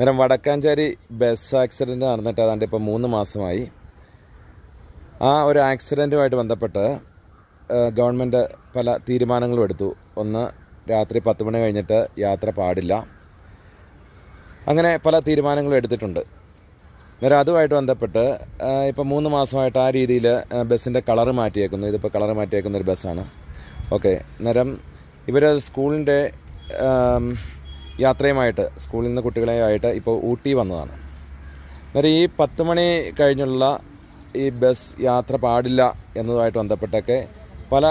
നേരം Vadakkanchery bus accident നടന്നിട്ട് അതാണ്ട് ഇപ്പോൾ മൂന്ന് മാസമായി. ആ ഒരു ആക്സിഡന്റുമായിട്ട് ബന്ധപ്പെട്ട് ഗവൺമെന്റ് പല തീരുമാനങ്ങളും എടുത്തു. ഒന്ന് രാത്രി പത്ത് മണി കഴിഞ്ഞിട്ട് യാത്ര പാടില്ല. അങ്ങനെ പല തീരുമാനങ്ങളും എടുത്തിട്ടുണ്ട്. അന്നേരം അതുമായിട്ട് ബന്ധപ്പെട്ട് ഇപ്പോൾ ഇപ്പം മൂന്ന് മാസമായിട്ട് ആ രീതിയിൽ ബസ്സിന്റെ കളറ് മാറ്റിയേക്കുന്നു. ഇതിപ്പോൾ കളറ് മാറ്റിയേക്കുന്ന ഒരു ബസ്സാണ്. ഓക്കെ അന്നേരം ഇവർ സ്കൂളിന്റെ യാത്രയുമായിട്ട് സ്കൂളിൽ നിന്ന് കുട്ടികളെയായിട്ട് ഇപ്പോൾ ഊട്ടി വന്നതാണ്. അന്നേരം ഈ പത്ത് മണി കഴിഞ്ഞുള്ള ഈ ബസ് യാത്ര പാടില്ല എന്നതുമായിട്ട് ബന്ധപ്പെട്ടൊക്കെ പല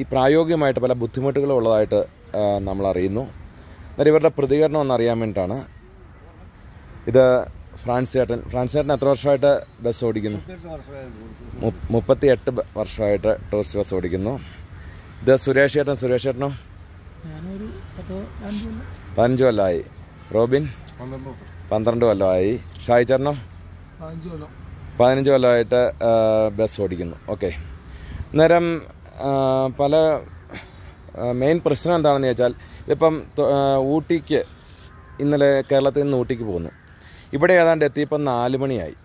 ഈ പ്രായോഗികമായിട്ട് പല ബുദ്ധിമുട്ടുകളും ഉള്ളതായിട്ട് നമ്മൾ അറിയുന്നു അന്നേരം ഇവരുടെ പ്രതികരണം ഒന്ന് അറിയാൻ വേണ്ടിയിട്ടാണ് ഇത് ഫ്രാൻസ് ചേട്ടൻ ഫ്രാൻസ് ചേട്ടൻ എത്ര വർഷമായിട്ട് ബസ് ഓടിക്കുന്നു? മുപ്പത്തി എട്ട് വർഷമായിട്ട് ടൂറിസ്റ്റ് ബസ് ഓടിക്കുന്നു. ഇത് സുരേഷ് ചേട്ടൻ സുരേഷ് ചേട്ടനോ? ഞാനൊരു പത്തോ അഞ്ച് കൊല്ലം. പതിനഞ്ച് കൊല്ലമായി. റോബിൻ? പന്ത്രണ്ട് കൊല്ലമായി. ഷായി ചേർണോ പതിനഞ്ച് കൊല്ലം. പതിനഞ്ച് കൊല്ലമായിട്ട് ബസ് ഓടിക്കുന്നു. ഓക്കെ. നേരം പല മെയിൻ പ്രശ്നം എന്താണെന്ന് ചോദിച്ചാൽ ഇപ്പം ഊട്ടിക്ക് ഇന്നലെ കേരളത്തിൽ നിന്ന് ഊട്ടിക്ക് പോകുന്നു. ഇവിടെ ഏതാണ്ട് എത്തിയപ്പോൾ നാല് മണിയായി.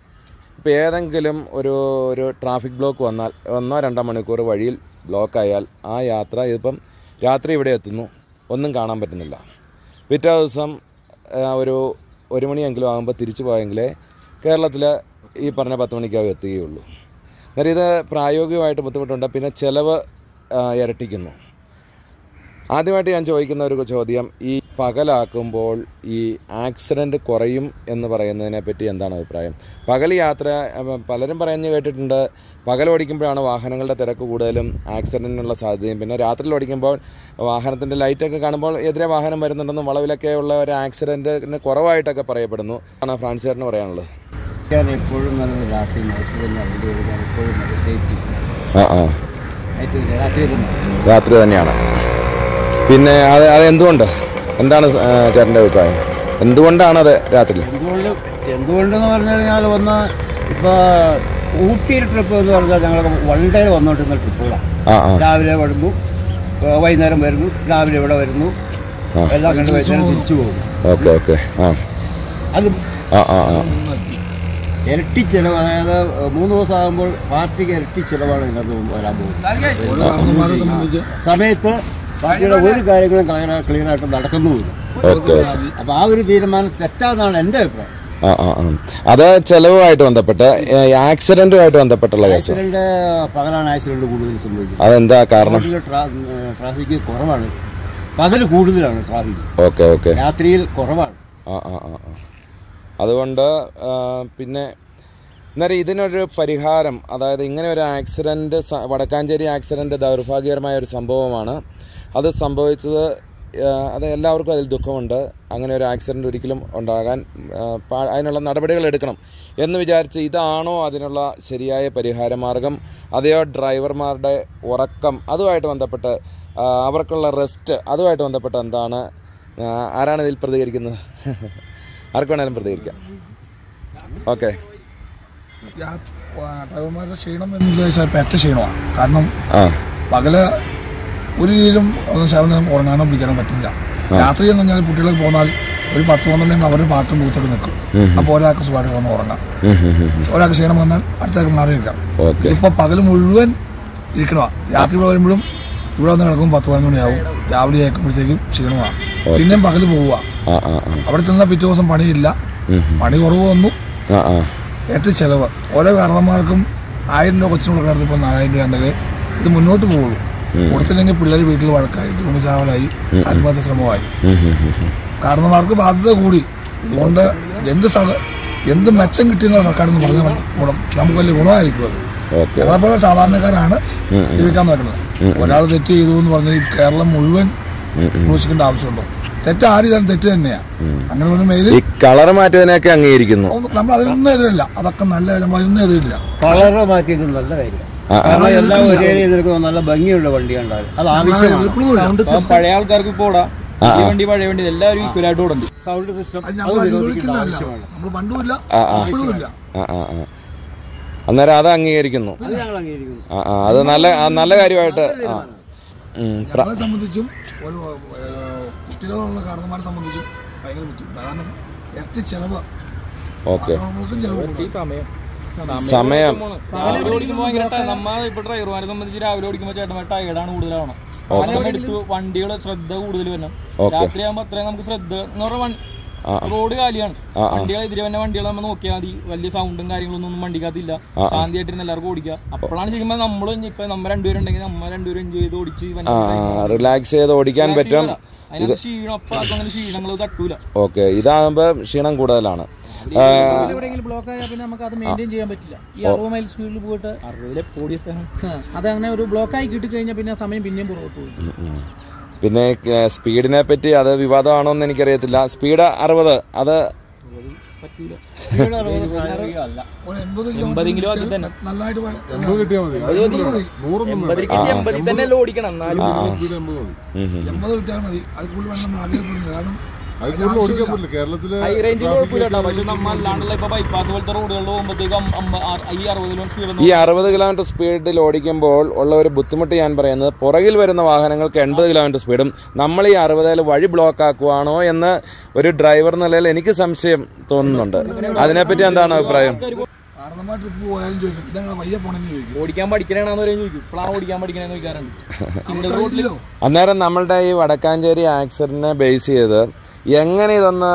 ഇപ്പോൾ ഏതെങ്കിലും ഒരു ഒരു ട്രാഫിക് ബ്ലോക്ക് വന്നാൽ ഒന്നോ രണ്ടോ മണിക്കൂർ വഴിയിൽ ബ്ലോക്കായാൽ ആ യാത്ര ഇതിപ്പം രാത്രി ഇവിടെ എത്തുന്നു. ഒന്നും കാണാൻ പറ്റുന്നില്ല. പിറ്റേ ദിവസം ഒരു ഒരു മണിയെങ്കിലും ആകുമ്പോൾ തിരിച്ചു പോയെങ്കിലേ കേരളത്തിൽ ഈ പറഞ്ഞ പത്ത് മണിക്കാവ് എത്തുകയുള്ളൂ. അന്നേരം ഇത് പ്രായോഗികമായിട്ട് ബുദ്ധിമുട്ടുണ്ട്. പിന്നെ ചിലവ് ഇരട്ടിക്കുന്നു. ആദ്യമായിട്ട് ഞാൻ ചോദിക്കുന്ന ഒരു ചോദ്യം ഈ പകലാക്കുമ്പോൾ ഈ ആക്സിഡന്റ് കുറയും എന്ന് പറയുന്നതിനെ പറ്റി എന്താണ് അഭിപ്രായം? പകൽ യാത്ര പലരും പറയുന്നത് കേട്ടിട്ടുണ്ട് പകൽ ഓടിക്കുമ്പോഴാണ് വാഹനങ്ങളുടെ തിരക്ക് കൂടുതലും ആക്സിഡന്റിനുള്ള സാധ്യതയും. പിന്നെ രാത്രിയിൽ ഓടിക്കുമ്പോൾ വാഹനത്തിന്റെ ലൈറ്റൊക്കെ കാണുമ്പോൾ എതിരെ വാഹനം വരുന്നുണ്ടെന്നും വളവിലൊക്കെ ഉള്ള ഒരു ആക്സിഡന്റിന് കുറവായിട്ടൊക്കെ പറയപ്പെടുന്നു. ആണ് ഫ്രാൻസ് ചേട്ടന് പറയാനുള്ളത്. ഞാൻ എപ്പോഴും നല്ലത് രാത്രി നൈറ്റ് തന്നെ വണ്ടി ഓടിക്കാൻ എപ്പോഴും നല്ല സേഫ്റ്റി ആ ആ. നൈറ്റ് രാത്രി തന്നെ. രാത്രി തന്നെയാണ്. പിന്നെ അത് അത് എന്തുകൊണ്ട് എന്താണ് ചേട്ടന്റെ അഭിപ്രായം? എന്തുകൊണ്ടാണ് അത് രാത്രി എന്തുകൊണ്ട് എന്തുകൊണ്ടെന്ന് പറഞ്ഞു കഴിഞ്ഞാൽ ഒന്ന് ഇപ്പോൾ ഊട്ടി ട്രിപ്പ് എന്ന് പറഞ്ഞാൽ ഞങ്ങൾ വൺ ഡേ വന്നുകൊണ്ടിരുന്ന ട്രിപ്പുകളാണ് രാവിലെ വരുന്നു വൈകുന്നേരം വരുന്നു രാവിലെ ഇവിടെ വരുന്നു എല്ലാം കണ്ട് വൈകുന്നേരം തിരിച്ചു പോകുന്നു. ഓക്കെ ഓക്കെ ആ. അത് ഇരട്ടി ചിലവ് അതായത് മൂന്ന് ദിവസം ആകുമ്പോൾ പാർട്ടിക്ക് ഇരട്ടി ചിലവാണ് ഇതിനകത്ത് വരാൻ പോകുന്നത്. സമയത്ത് പാർട്ടിയുടെ ഒരു കാര്യങ്ങളും ക്ലിയർ ആയിട്ട് നടക്കുന്നുമില്ല. ഓക്കെ. അപ്പോൾ ആ ഒരു തീരുമാനം തെറ്റാന്നാണ് എന്റെ അഭിപ്രായം. അത് ചെലവുമായിട്ട് ബന്ധപ്പെട്ട് ആക്സിഡന്റുമായിട്ട് ബന്ധപ്പെട്ടുള്ള കേസ്. പകലാണ് ആക്സിഡന്റ് കൂടുതൽ സംഭവിക്കുന്നത്. അതെന്താ കാരണം? ട്രാഫിക് കുറവാണ്. പകൽ കൂടുതലാണ് ട്രാഫിക് ഓക്കെ ഓക്കെ. രാത്രിയിൽ കുറവാണ്. അതുകൊണ്ട് പിന്നെ അന്നേരം ഇതിനൊരു പരിഹാരം അതായത് ഇങ്ങനെ ഒരു ആക്സിഡന്റ് വടക്കാഞ്ചേരി ആക്സിഡന്റ് ദൗർഭാഗ്യകരമായ ഒരു സംഭവമാണ്. അത് സംഭവിച്ചത് അത് എല്ലാവർക്കും അതിൽ ദുഃഖമുണ്ട്. അങ്ങനെ ഒരു ആക്സിഡന്റ് ഒരിക്കലും ഉണ്ടാകാൻ അതിനുള്ള നടപടികൾ എടുക്കണം എന്ന് വിചാരിച്ച് ഇതാണോ അതിനുള്ള ശരിയായ പരിഹാര മാർഗം അതെയോ ഡ്രൈവർമാരുടെ ഉറക്കം? അതുമായിട്ട് ബന്ധപ്പെട്ട് അവർക്കുള്ള റെസ്റ്റ് അതുമായിട്ട് ബന്ധപ്പെട്ട് എന്താണ്? ആരാണ് ഇതിൽ പ്രതികരിക്കുന്നത്? ആർക്ക് വേണേലും പ്രതികരിക്കാം. ഓക്കെ. ഡ്രൈവർമാരുടെ ക്ഷീണം എന്ന് ഉദ്ദേശിച്ചാൽ പെറ്റ ക്ഷീണമാണ്. കാരണം പകൽ ഒരു രീതിയിലും ഒന്നും ശാന്തനം ഉറങ്ങാനോ പിടിക്കാനോ പറ്റില്ല രാത്രി എന്ന് പറഞ്ഞാൽ കുട്ടികൾ പോന്നാൽ ഒരു പത്ത് പന്ത്രണ്ട് അവർ പാട്ടും കൂത്തൊക്കെ നിൽക്കും. അപ്പോൾ ഒരാൾക്ക് സുഖമായിട്ട് വന്ന് ഉറങ്ങാം. ഒരാൾക്ക് ക്ഷീണം വന്നാൽ അടുത്താൾക്ക് മാറി നിൽക്കാം. ഇപ്പൊ പകൽ മുഴുവൻ ഇരിക്കണോ? രാത്രി ഇവിടെ വരുമ്പോഴും ഇവിടെ വന്ന് കിടക്കുമ്പോൾ പത്ത് പതിനൊന്ന് മണിയാവും. രാവിലെ ആക്കുമ്പോഴത്തേക്കും ക്ഷീണമാണ് പിന്നെയും പകൽ പോവുക. അവിടെ ചെന്നാൽ പിറ്റേ ദിവസം പണിയില്ല. പണി കുറവ് വന്നു. ഏറ്റവും ചെലവ്. ഓരോ കാരണന്മാർക്കും ആയിരം രൂപ കൊച്ചിന് കൊടുക്കുന്നത് ഇപ്പോൾ നാലായിരം രൂപ ഉണ്ടെങ്കിൽ ഇത് മുന്നോട്ട് പോകുള്ളൂ കൊടുത്തില്ലെങ്കിൽ പിള്ളേർ വീട്ടിൽ വഴക്കായി. ചൂമിച്ചാവലായി ആത്മഹത്യ ശ്രമമായി. കാരണന്മാർക്ക് ബാധ്യത കൂടി. ഇതുകൊണ്ട് എന്ത് സഹ എന്ത് മെച്ചം കിട്ടിയെന്നുള്ള സർക്കാർ എന്ന് പറഞ്ഞ. ഗുണം നമുക്ക് വലിയ ഗുണമായിരിക്കും അത്. ഓക്കെ. ഞങ്ങളെപ്പോലെ സാധാരണക്കാരാണ് ജീവിക്കാൻ നടക്കുന്നത് ഒരാൾ തെറ്റ് ചെയ്തു എന്ന് പറഞ്ഞാൽ ഈ കേരളം മുഴുവൻ ക്രൂശിക്കേണ്ട ആവശ്യമുണ്ടോ? തെറ്റ് ആര് ചെയ്താലും തെറ്റ് തന്നെയാണ് അങ്ങനെ ഒരു മെയിൽ ഈ കളർ മാറ്റിയതിനൊക്കെ അംഗീകരിക്കുന്നു. നമ്മൾ അതിനൊന്നും എതിരില്ല. അതൊക്കെ നല്ല നമ്മളതിനൊന്നും എതിരില്ല. കളർ മാറ്റിയത് നല്ല കാര്യം. കാരണം എല്ലാം ഒരേ നിൽക്കുന്ന നല്ല ഭംഗിയുള്ള വണ്ടിയാണ് അത് ആവശ്യമാണ്. പഴയ ആൾക്കാർക്ക് പോടാ ഈ വണ്ടി പഴയ വണ്ടി എല്ലാവരും ഈക്വലായിട്ട് ഓടുന്നുണ്ട് സൗണ്ട് സിസ്റ്റം ആവശ്യമാണ്. അന്നേരം അത് അംഗീകരിക്കുന്നു. അത് നല്ല നല്ല കാര്യമായിട്ട് സംബന്ധിച്ചും കുട്ടികളുള്ള കാരണന്മാരെ സംബന്ധിച്ചും ഭയങ്കര ബുദ്ധിമുട്ടാണ്. കാരണം ചെലവ്. ഓക്കെ. സമയം. സമയം. രാവിലെ ഓടിക്കുമ്പോൾ നമ്മ ഇപ്പൊ ഡ്രൈവർമാരെ സംബന്ധിച്ച് രാവിലെ ഓടിക്കുമ്പോൾ ചേട്ടന്മാർ ടയർഡാണ് കൂടുതലാവണം. പാലം എടുത്ത് ശ്രദ്ധ കൂടുതൽ വരണം. രാത്രിയാകുമ്പോ രാത്രി അത്രയും നമുക്ക് ശ്രദ്ധ എന്ന് പറഞ്ഞാൽ. റോഡ് കാലിയാണ്. വണ്ടികൾ എതിരെ വന്ന വണ്ടികൾ നമ്മൾ നോക്കിയാൽ മതി. വലിയ സൗണ്ടും കാര്യങ്ങളൊന്നും ഒന്നും വണ്ടിക്കകത്തില്ല. ശാന്തിയായിട്ടിരുന്ന് എല്ലാവർക്കും ഓടിക്കുക. അപ്പോഴാണ് ശരിക്കും നമ്മൾ ഇപ്പൊ നമ്മ രണ്ടുപേരുണ്ടെങ്കിൽ നമ്മ രണ്ടുപേരും എൻജോയ് ചെയ്ത് ഓടിച്ച് റിലാക്സ് ചെയ്ത് ഓടിക്കാൻ പറ്റും. ഓക്കെ ഇതാകുമ്പോ ക്ഷീണം കൂടുതലാണ്. അതങ്ങനെ ഒരു ബ്ലോക്ക് ആയാൽ പിന്നെ നമുക്ക് അത് മെയിന്റെയിൻ ചെയ്യാൻ പറ്റില്ല. ഈ അറുപത് മൈൽ സ്പീഡിൽ പോയിട്ട് അതങ്ങനെ ഒരു ബ്ലോക്കായി കിട്ടിക്കഴിഞ്ഞാൽ പിന്നെ സമയം പിന്നെയും പുറകോട്ട് പോകും. പിന്നെ സ്പീഡിനെ പറ്റി അത് വിവാദമാണോ എന്ന് എനിക്കറിയത്തില്ല. സ്പീഡ് അറുപത്. അത് ഓടിക്കണം. നമ്മൾ ഹൈ റേഞ്ചിൽ കുഴപ്പമില്ല കേട്ടോ. പക്ഷെ നമ്മ അല്ലാണ്ടുള്ള ഇപ്പൊ ബൈപ്പാസ് പോലത്തെ റോഡുകളിൽ പോകുമ്പോഴത്തേക്കും ഈ അറുപതിലും സ്പീഡ് ഈ അറുപത് കിലോമീറ്റർ സ്പീഡിൽ ഓടിക്കുമ്പോൾ ഉള്ള ഒരു ബുദ്ധിമുട്ട് ഞാൻ പറയുന്നത് പുറകിൽ വരുന്ന വാഹനങ്ങൾക്ക് എൺപത് കിലോമീറ്റർ സ്പീഡും നമ്മൾ ഈ അറുപതിൽ വഴി ബ്ലോക്ക് ആക്കുവാണോ എന്ന് ഒരു ഡ്രൈവർ നിലയിൽ എനിക്ക് സംശയം തോന്നുന്നുണ്ട്. അതിനെപ്പറ്റി എന്താണ് അഭിപ്രായം? ട്രിപ്പ് പോയാലും ചോദിക്കും. വയ്യ പോണെന്ന് ചോദിക്കും. ഓടിക്കാൻ ചോദിക്കും. ഓടിക്കാൻ പഠിക്കണേന്ന് ചോദിക്കാറുണ്ട്. അന്നേരം നമ്മളുടെ ഈ വടക്കാഞ്ചേരി ആക്സിഡന്റിനെ ബേസ് ചെയ്ത് എങ്ങനെ ഇതൊന്ന്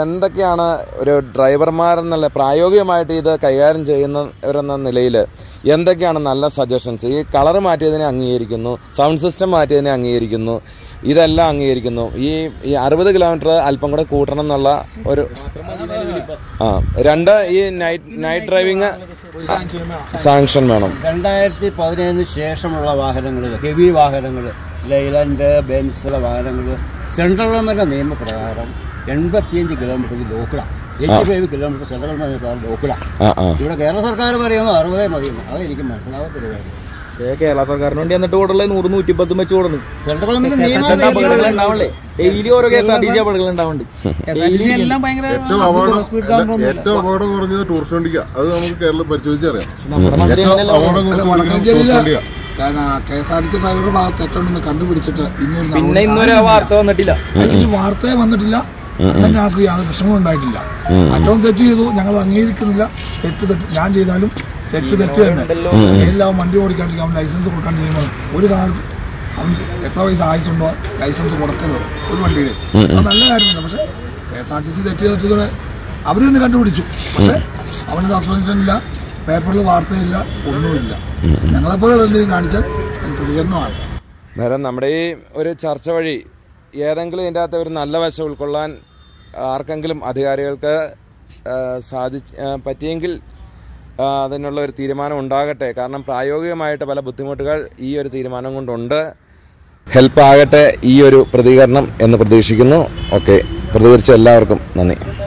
എന്തൊക്കെയാണ് ഒരു ഡ്രൈവർമാരെന്നുള്ള പ്രായോഗികമായിട്ട് ഇത് കൈകാര്യം ചെയ്യുന്നവരെന്ന നിലയിൽ എന്തൊക്കെയാണ് നല്ല സജഷൻസ് ഈ കളർ മാറ്റിയതിനെ അംഗീകരിക്കുന്നു സൗണ്ട് സിസ്റ്റം മാറ്റിയതിനെ അംഗീകരിക്കുന്നു ഇതെല്ലാം അംഗീകരിക്കുന്നു. ഈ ഈ അറുപത് കിലോമീറ്റർ അല്പം കൂടെ കൂട്ടണം എന്നുള്ള ഒരു ആ രണ്ട് ഈ നൈറ്റ് നൈറ്റ് ഡ്രൈവിങ് സാങ്ഷൻ വേണം. രണ്ടായിരത്തി പതിനേഴിന് ശേഷമുള്ള വാഹനങ്ങൾ ഹെവി വാഹനങ്ങൾ ലൈലൻഡ് ബെൻസുള്ള വാഹനങ്ങൾ സെൻട്രൽ ഗവൺമെന്റ് നിയമപ്രകാരം എൺപത്തിയഞ്ച് kilometre ലോക്കിലാണ് eighty five kilometre central government പ്രകാരം ലോക്കിലാണ് ഇവിടെ കേരള സർക്കാർ പറയുന്നത് അറുപതേ മതിയെന്ന്. അതെനിക്ക് മനസ്സിലാവാത്തൊരു കാര്യം. കേരള സർക്കാരിന് വേണ്ടി എന്നിട്ട് ഓടുള്ള നൂറ് നൂറ്റിപ്പത്തും വെച്ച് അപകടങ്ങൾ ഉണ്ടാവണ്ടേ? ഡെയിലി ഓരോ K S R T C അപകടങ്ങൾ ഉണ്ടാവുന്നുണ്ട് ഏറ്റവും അപകടം സ്പീഡ് കൗണ്ടർ ഒന്നുമില്ല ഏറ്റവും അപകടം കുറഞ്ഞത് ടൂറിസ്റ്റ് വണ്ടിക്കാ. അത് നമുക്ക് Keralam പരിശോധിച്ചറിയാം. K S R T C ഡ്രൈവറുടെ ഭാഗത്ത് തെറ്റുണ്ടെന്ന് കണ്ടുപിടിച്ചിട്ട് ഇന്നൊരു പിന്നെ ഇന്നൊരു വാർത്ത വന്നിട്ടില്ല. ഈ വാർത്തയെ വന്നിട്ടില്ല. അങ്ങനെ ആർക്കും യാതൊരു പ്രശ്നങ്ങളും ഉണ്ടായിട്ടില്ല. അറ്റവും തെറ്റ് ചെയ്തു. ഞങ്ങൾ അംഗീകരിക്കുന്നില്ല. തെറ്റ് തെറ്റ് ഞാൻ ചെയ്താലും തെറ്റ് തെറ്റ് തന്നെ. എല്ലാം വണ്ടി ഓടിക്കാണ്ടിരിക്കും. അവൻ ലൈസൻസ് കൊടുക്കാൻ ചെയ്യുന്നത് ഒരു കാലത്ത് അവൻ എത്ര വയസ്സ് ആയുസുണ്ടോ ലൈസൻസ് കൊടുക്കരുത്. ഒരു വണ്ടിയുടെ അത് നല്ല കാര്യമല്ല പക്ഷെ K S R T C തെറ്റ് തെറ്റുകളെ അവർ തന്നെ കണ്ടുപിടിച്ചു. പക്ഷെ അവന് സസ്പെൻഷൻ ഇല്ല പേപ്പറിൽ വാർത്തയില്ല ഒന്നുമില്ല. ഞങ്ങളെപ്പോലെ എന്തെങ്കിലും കാണിച്ചാൽ പ്രതികരണമാണ്. നേരം നമ്മുടെ ഈ ഒരു ചർച്ച വഴി ഏതെങ്കിലും ഇതിന്റെ അകത്ത് ഒരു നല്ല വശം ഉൾക്കൊള്ളാൻ ആർക്കെങ്കിലും അധികാരികൾക്ക് സാധിച്ച് പറ്റിയെങ്കിൽ അതിനുള്ള ഒരു തീരുമാനം ഉണ്ടാകട്ടെ. കാരണം പ്രായോഗികമായിട്ട് പല ബുദ്ധിമുട്ടുകൾ ഈ ഒരു തീരുമാനം കൊണ്ടുണ്ട്. ഹെൽപ്പ് ആകട്ടെ ഈ ഒരു പ്രതികരണം എന്ന് പ്രതീക്ഷിക്കുന്നു. ഓക്കെ. പ്രതികരിച്ച എല്ലാവർക്കും നന്ദി.